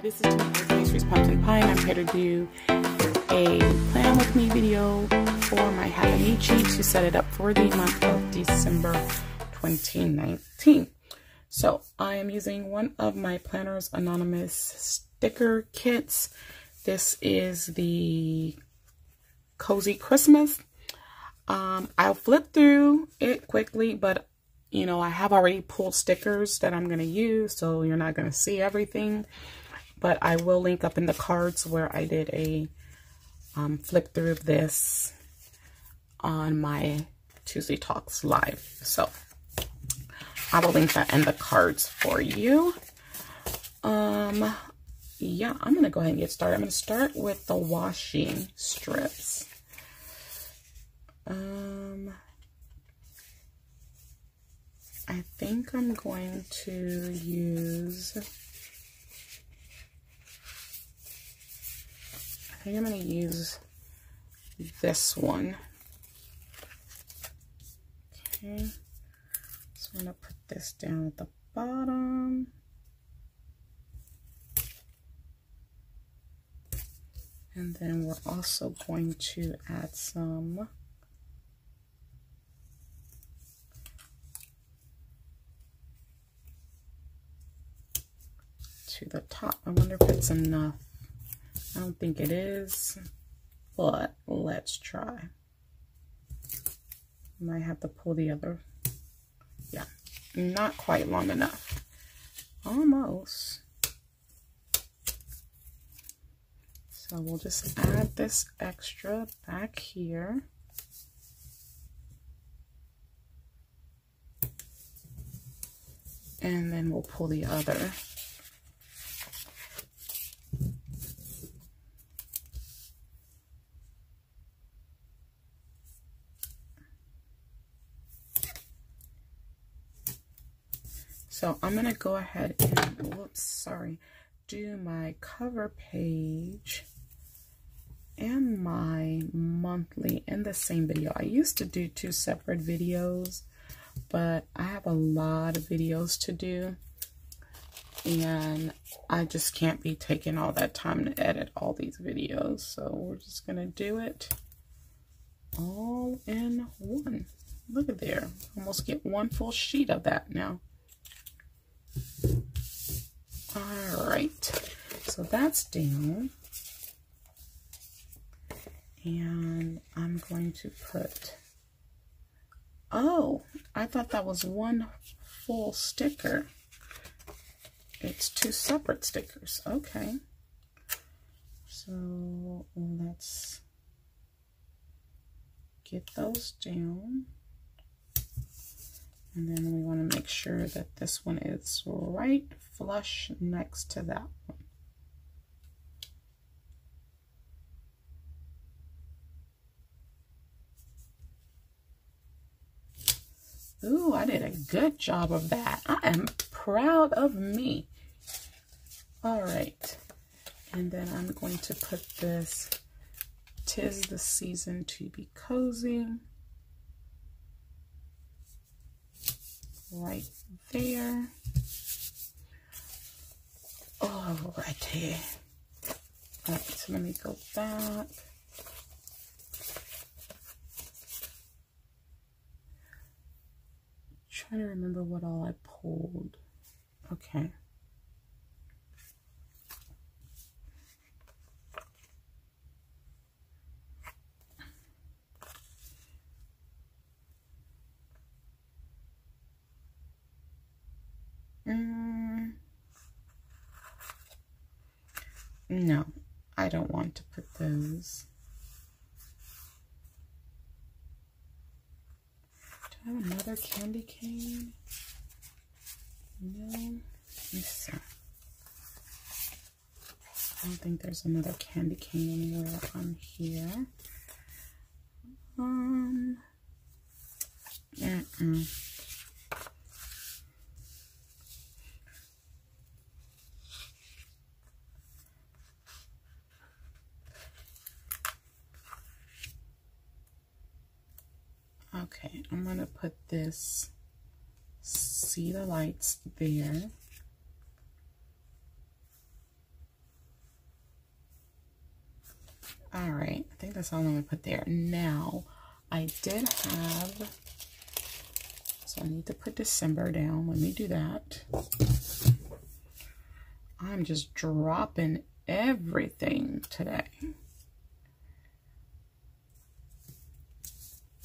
Hi, this is Jennifer Pastries Pumps and Pi, and I'm here to do a plan with me video for my Happynichi to set it up for the month of December 2019. So I am using one of my Planners Anonymous sticker kits. This is the Cozy Christmas. Um, I'll flip through it quickly, but you know, I have already pulled stickers that I'm going to use, so you're not going to see everything. But I will link up in the cards where I did a um, flip through of this on my Tuesday Talks live. So I will link that in the cards for you. Um, yeah, I'm going to go ahead and get started. I'm going to start with the washi strips. Um, I think I'm going to use, I think I'm going to use this one. Okay, so I'm going to put this down at the bottom. And then we're also going to add some to the top. I wonder if it's enough. I don't think it is, but let's try. Might have to pull the other. Yeah, not quite long enough. Almost. So we'll just add this extra back here. And then we'll pull the other. So I'm going to go ahead and, whoops, sorry, do my cover page and my monthly in the same video. I used to do two separate videos, but I have a lot of videos to do. And I just can't be taking all that time to edit all these videos. So we're just going to do it all in one. Look at there. Almost get one full sheet of that now. All right, so that's down. And I'm going to put, oh, I thought that was one full sticker. It's two separate stickers. Okay. So let's get those down. And then we want to make sure that this one is right flush next to that one. Ooh, I did a good job of that. I am proud of me. All right. And then I'm going to put this Tis the Season to Be Cozy right there. Oh, Alrighty. Alright, so let me go back. trying to remember what all I pulled. Okay. No, I don't want to put those. Do I have another candy cane? No. Yes, sir. I don't think there's another candy cane anywhere on here. Um. Mm -mm. I'm going to put this See the Lights there. All right, I think that's all I'm going to put there. Now, I did have, so I need to put December down. Let me do that. I'm just dropping everything today.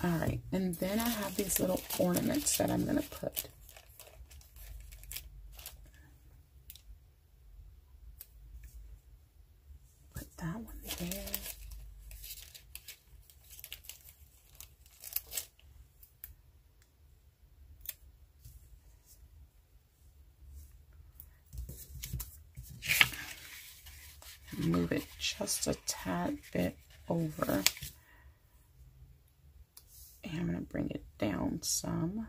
All right, and then I have these little ornaments that I'm gonna put. Put that one there. Move it just a tad bit over. And I'm going to bring it down some.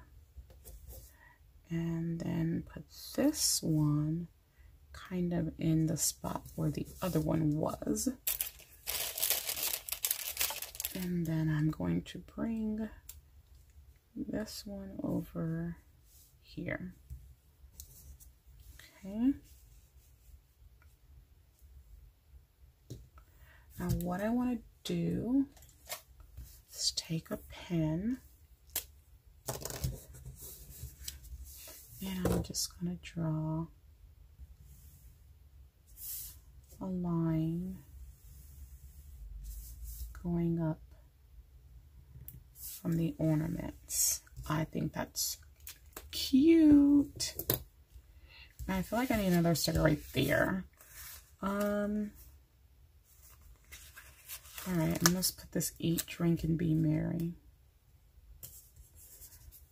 And then put this one kind of in the spot where the other one was. And then I'm going to bring this one over here. Okay. Now what I want to do is take a pen and I'm just going to draw a line going up from the ornaments. I think that's cute. I feel like I need another sticker right there. Um, all right, I'm going to put this eat, drink, and be merry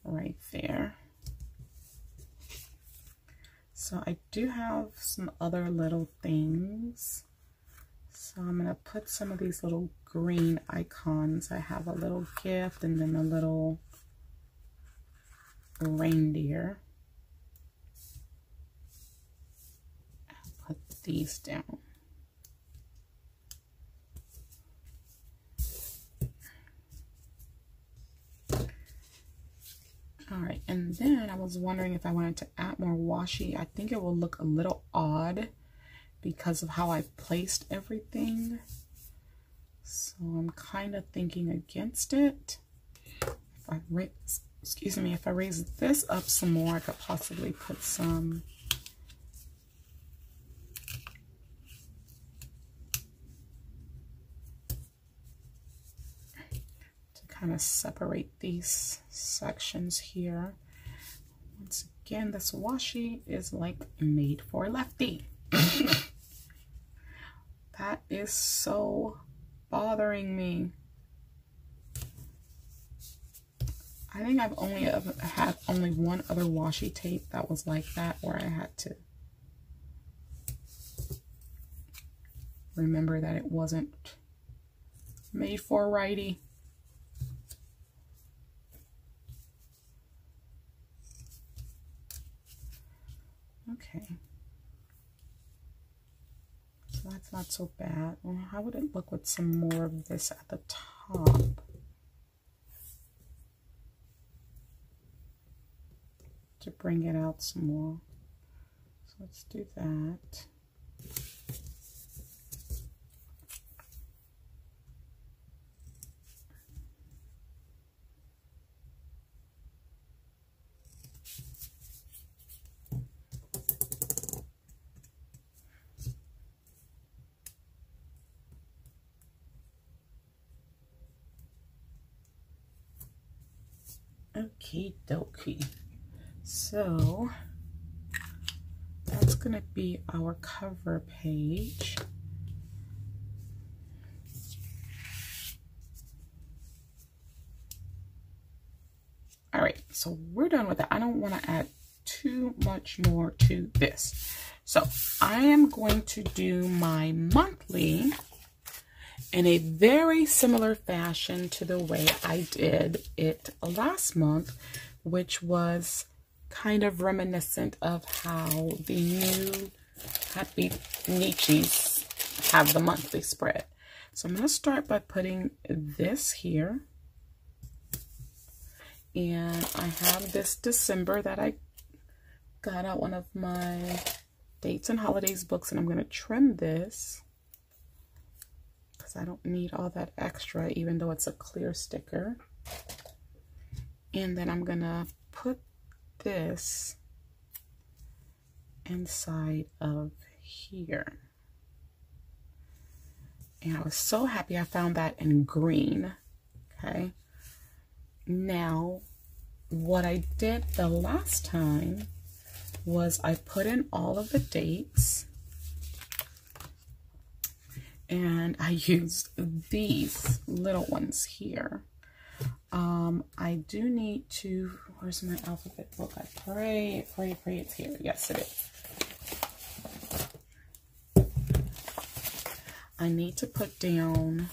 right there. So I do have some other little things. So I'm going to put some of these little green icons. I have a little gift and then a little reindeer. I'll put these down. All right, and then I was wondering if I wanted to add more washi. I think it will look a little odd because of how I placed everything. So I'm kind of thinking against it. If I raise, excuse me, if I raise this up some more, I could possibly put some kind of separate these sections here. Once again, this washi is like made for lefty. that is so bothering me. I think I've only ever had only one other washi tape that was like that where I had to remember that it wasn't made for righty. Okay. So that's not so bad. Well, how would it look with some more of this at the top? To bring it out some more. So let's do that. Dokie. So that's going to be our cover page. All right, so we're done with that. I don't want to add too much more to this. So I am going to do my monthly in a very similar fashion to the way I did it last month, which was kind of reminiscent of how the new Happy Nietzsche's have the monthly spread. So I'm going to start by putting this here. And I have this December that I got out one of my dates and holidays books and I'm going to trim this because I don't need all that extra, even though it's a clear sticker. And then I'm to put this inside of here. And I was so happy I found that in green. Okay. Now, what I did the last time was I put in all of the dates and I used these little ones here. Um, I do need to, where's my alphabet book? I pray, pray, pray it's here. Yes, it is. I need to put down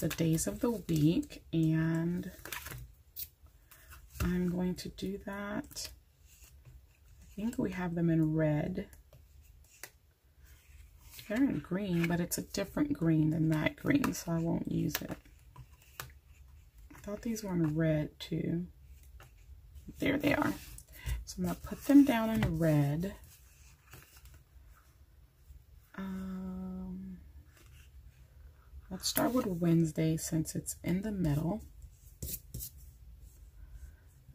the days of the week and I'm going to do that. I think we have them in red. They're in green, but it's a different green than that green, so I won't use it. Thought these were in red too. There they are. So I'm going to put them down in red. Um, let's start with Wednesday since it's in the middle.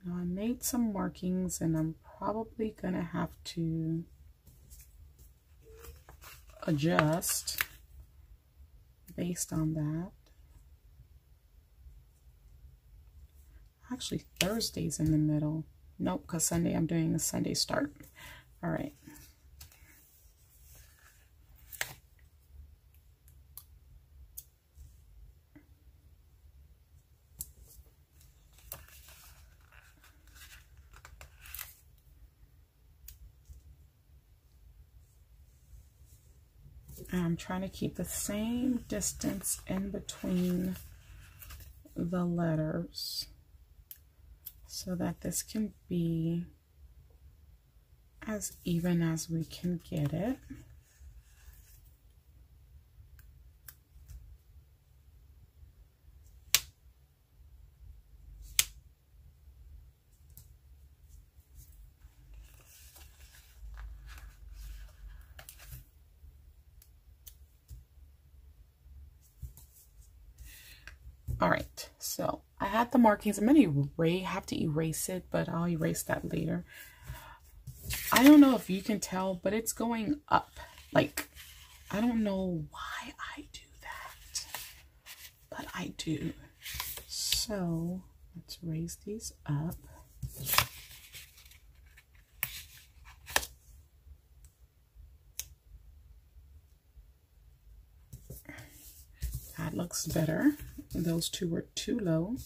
Now I made some markings and I'm probably going to have to adjust based on that. Actually, Thursday's in the middle. Nope, because Sunday I'm doing a Sunday start. All right. I'm trying to keep the same distance in between the letters so that this can be as even as we can get it. All right, had the markings. I'm gonna erase, have to erase it, but I'll erase that later. I don't know if you can tell, but it's going up. Like, I don't know why I do that, but I do. So let's raise these up. That looks better. Those two were too low.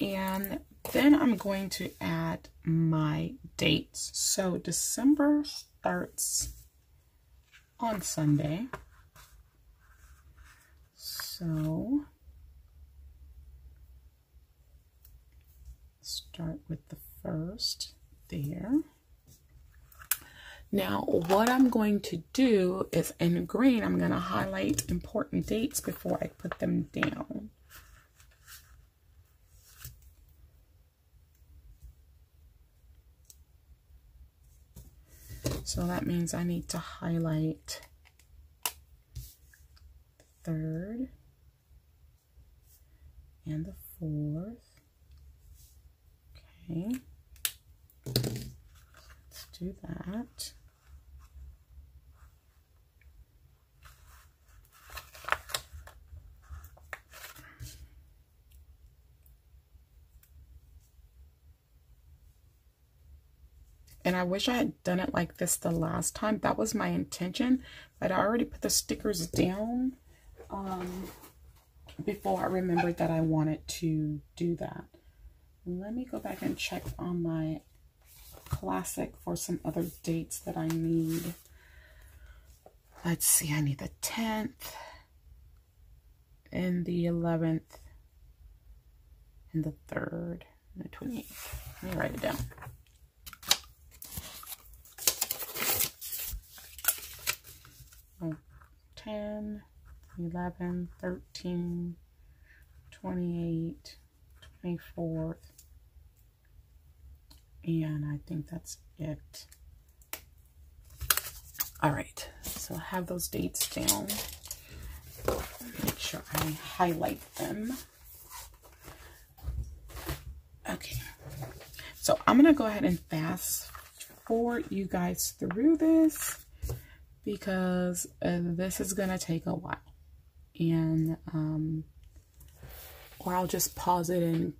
And then I'm going to add my dates. So December starts on Sunday. So start with the first there. Now, what I'm going to do is in green, I'm going to highlight important dates before I put them down. So that means I need to highlight the third and the fourth. Okay. Let's do that. And I wish I had done it like this the last time. That was my intention. But I already put the stickers down um, before I remembered that I wanted to do that. Let me go back and check on my classic for some other dates that I need. Let's see, I need the 10th and the 11th and the 3rd and the 28th. Let me write it down. 10, 11, 13, 28, 24th, and I think that's it. All right, so I have those dates down. Make sure I highlight them. Okay, so I'm gonna go ahead and fast forward you guys through this because uh, this is gonna take a while and um, or I'll just pause it and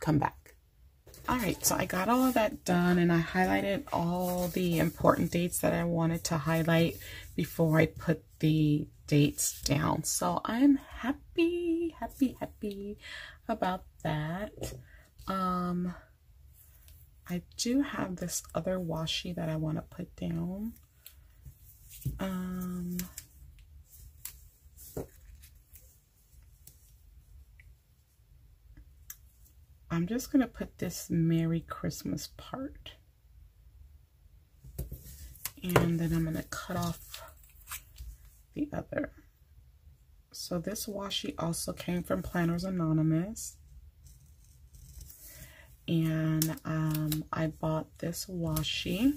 come back. All right, so I got all of that done and I highlighted all the important dates that I wanted to highlight before I put the dates down. So I'm happy, happy, happy about that. Um, I do have this other washi that I want to put down. Um, I'm just going to put this Merry Christmas part. And then I'm going to cut off the other. So this washi also came from Planners Anonymous. And um, I bought this washi.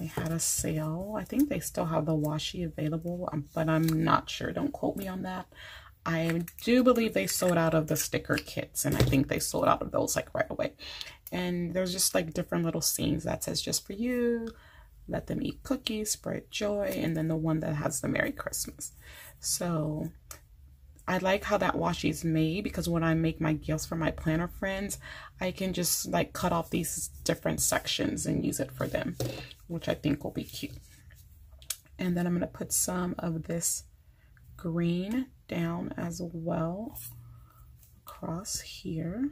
They had a sale. I think they still have the washi available, um, but I'm not sure. Don't quote me on that. I do believe they sold out of the sticker kits, and I think they sold out of those like right away. And there's just like different little scenes that says just for you, let them eat cookies, spread joy, and then the one that has the Merry Christmas. So I like how that washi is made because when I make my gifts for my planner friends, I can just like cut off these different sections and use it for them, which I think will be cute. And then I'm going to put some of this green down as well across here.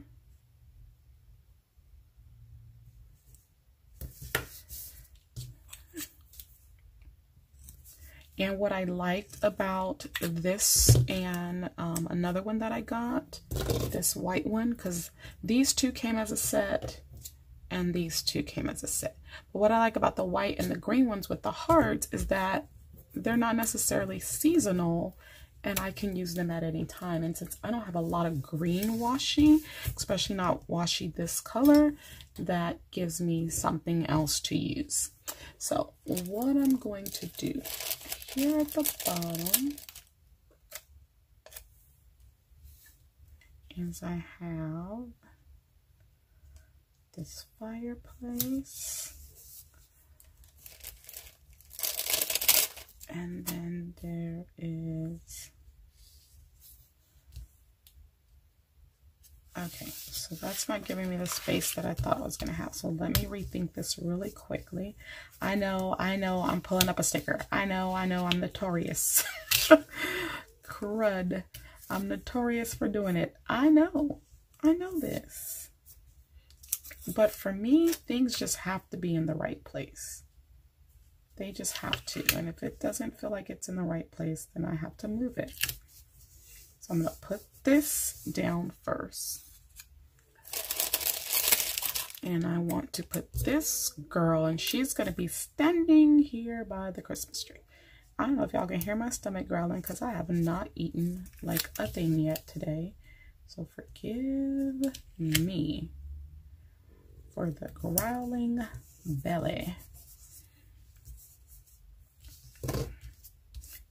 And what I liked about this and um, another one that I got, this white one, because these two came as a set and these two came as a set. But what I like about the white and the green ones with the hearts is that they're not necessarily seasonal and I can use them at any time. And since I don't have a lot of green washi, especially not washi this color, that gives me something else to use. So what I'm going to do here at the bottom is I have this fireplace. And then there is okay so that's not giving me the space that I thought I was gonna have. So let me rethink this really quickly. I know I know I'm pulling up a sticker. I know I know I'm notorious. Crud. I'm notorious for doing it. I know. I know this but for me things just have to be in the right place they just have to. And if it doesn't feel like it's in the right place, then I have to move it. So I'm going to put this down first. And I want to put this girl, and she's going to be standing here by the Christmas tree. I don't know if y'all can hear my stomach growling because I have not eaten like a thing yet today. So forgive me for the growling belly.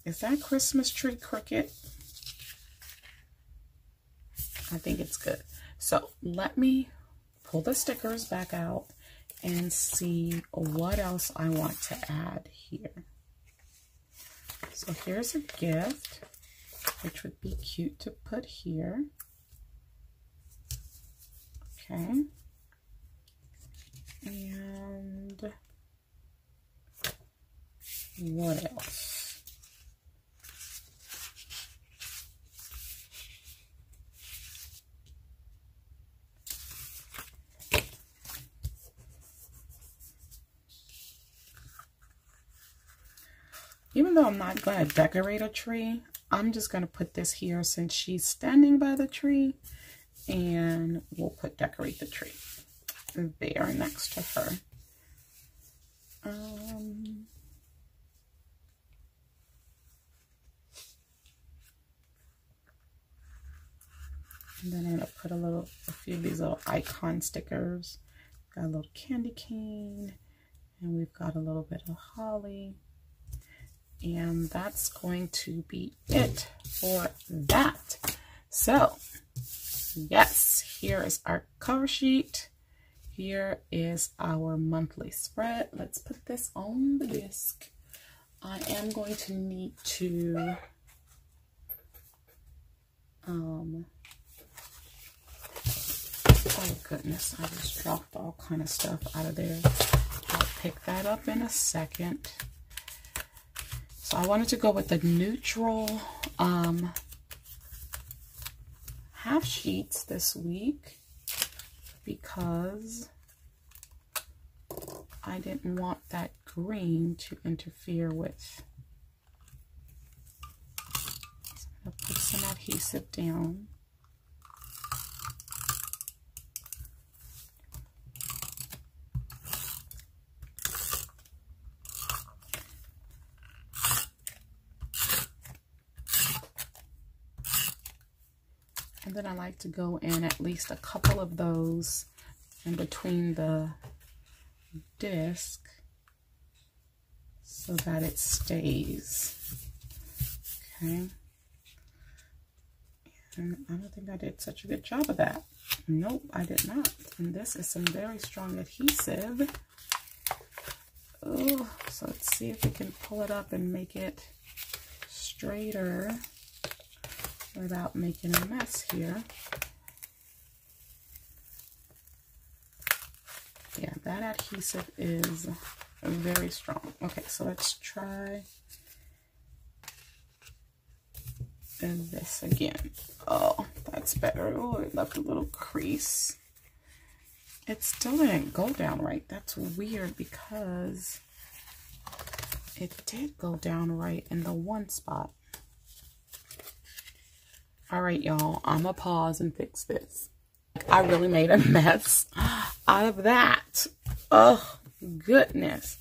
Is that Christmas tree Cricut? I think it's good. So let me pull the stickers back out and see what else I want to add here. So here's a gift, which would be cute to put here. Okay. And what else? Even though I'm not going to decorate a tree, I'm just going to put this here since she's standing by the tree. And we'll put decorate the tree there next to her. Um, and then I'm going to put a little, a few of these little icon stickers. Got a little candy cane. And we've got a little bit of holly. And that's going to be it for that. So, yes, here is our cover sheet. Here is our monthly spread. Let's put this on the disc. I am going to need to um oh goodness i just dropped all kind of stuff out of there i'll pick that up in a second so i wanted to go with the neutral um half sheets this week because I didn't want that green to interfere with. So I'm going to put some adhesive down. Then I like to go in at least a couple of those in between the disc so that it stays. Okay. And I don't think I did such a good job of that. Nope, I did not. And this is some very strong adhesive. Oh, so let's see if we can pull it up and make it straighter without making a mess here. Yeah, that adhesive is very strong. Okay, so let's try this again. Oh, that's better. Oh, it left a little crease. It still didn't go down right. That's weird because it did go down right in the one spot. All right, y'all, I'm going to pause and fix this. I really made a mess out of that. Oh, goodness.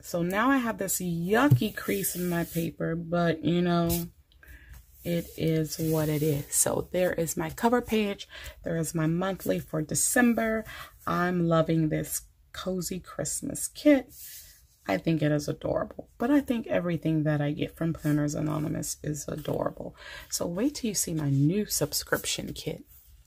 So now I have this yucky crease in my paper, but you know, it is what it is. So there is my cover page. There is my monthly for December. I'm loving this cozy Christmas kit. I think it is adorable. But I think everything that I get from Planners Anonymous is adorable. So wait till you see my new subscription kit.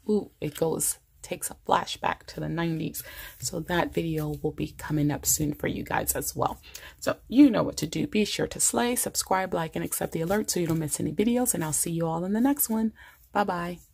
Ooh, it goes takes a flashback to the 90s. So that video will be coming up soon for you guys as well. So you know what to do. Be sure to slay, subscribe, like, and accept the alert so you don't miss any videos. And I'll see you all in the next one. Bye-bye.